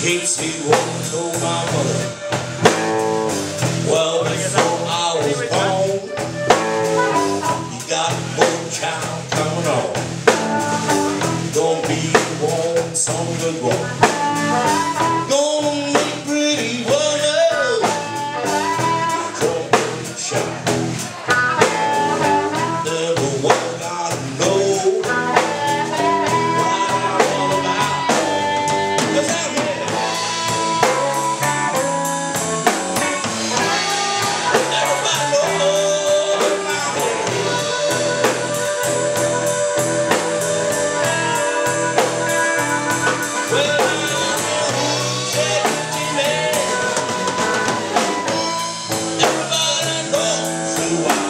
Kate's he walked told my mother. Well, before I was born, you got more child coming on. you are.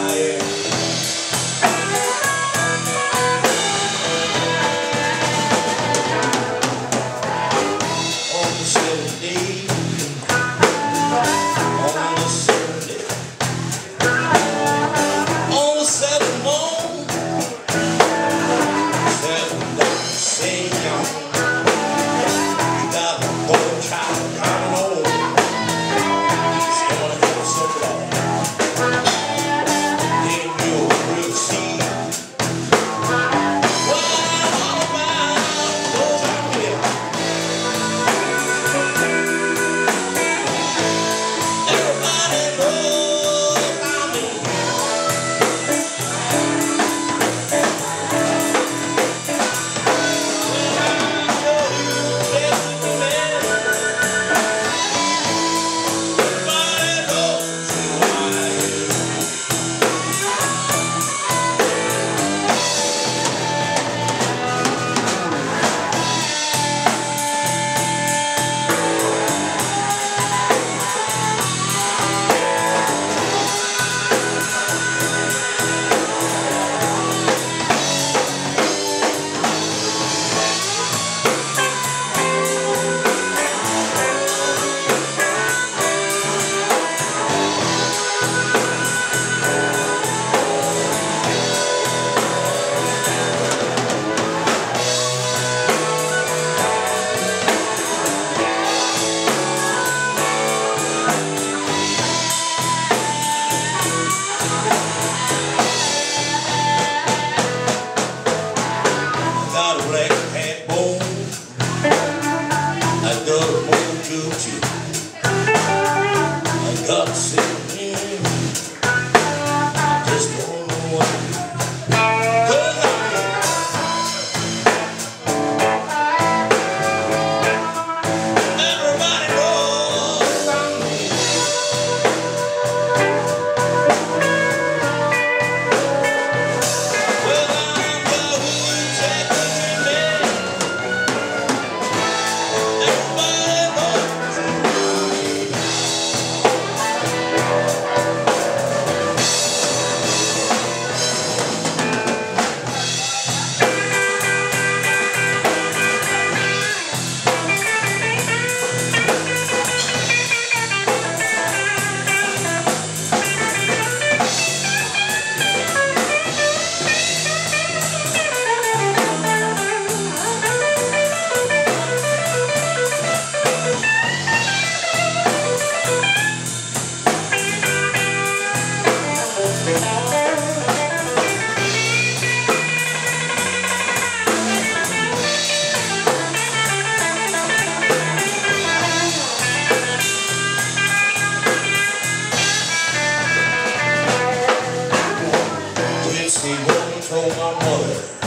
the. Mother.